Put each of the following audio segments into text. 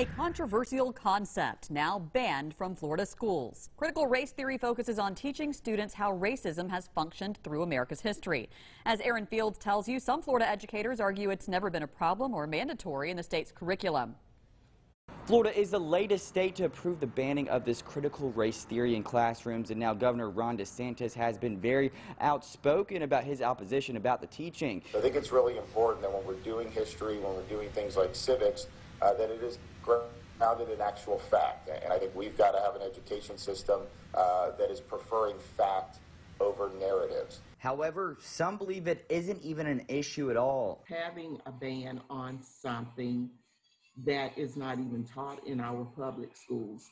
A controversial concept now banned from Florida schools. Critical race theory focuses on teaching students how racism has functioned through America's history. As Aaron Fields tells you, some Florida educators argue it's never been a problem or mandatory in the state's curriculum. Florida is the latest state to approve the banning of this critical race theory in classrooms, and now Governor Ron DeSantis has been very outspoken about his opposition about the teaching. I think it's really important that when we're doing history, when we're doing things like civics, uh, that it is grounded in actual fact. And I think we've got to have an education system uh, that is preferring fact over narratives. However, some believe it isn't even an issue at all. Having a ban on something that is not even taught in our public schools,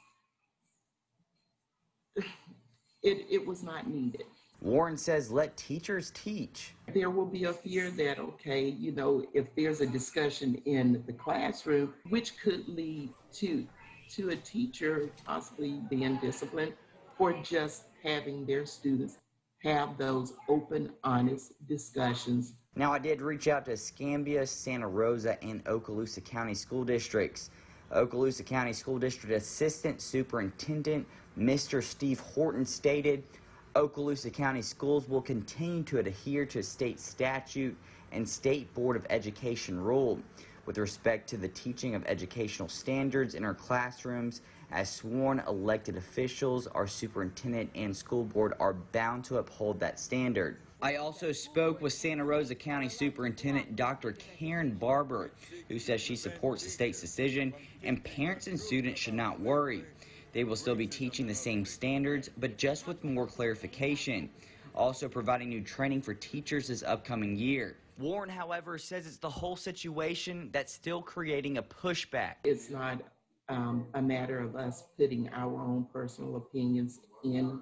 it, it was not needed. Warren says let teachers teach. There will be a fear that, okay, you know, if there's a discussion in the classroom, which could lead to, to a teacher possibly being disciplined for just having their students have those open, honest discussions. Now, I did reach out to Escambia, Santa Rosa, and Okaloosa County school districts. Okaloosa County School District Assistant Superintendent Mr. Steve Horton stated Okaloosa County schools will continue to adhere to state statute and state board of education rule with respect to the teaching of educational standards in our classrooms as sworn elected officials our superintendent and school board are bound to uphold that standard I also spoke with Santa Rosa County Superintendent Dr. Karen Barber, who says she supports the state's decision and parents and students should not worry. They will still be teaching the same standards, but just with more clarification. Also providing new training for teachers this upcoming year. Warren, however, says it's the whole situation that's still creating a pushback. It's not um, a matter of us putting our own personal opinions in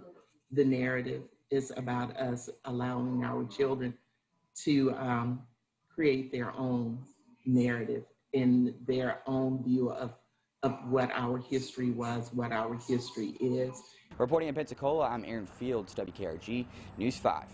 the narrative. It's about us allowing our children to um, create their own narrative in their own view of of what our history was, what our history is. Reporting in Pensacola, I'm Aaron Fields, WKRG News 5.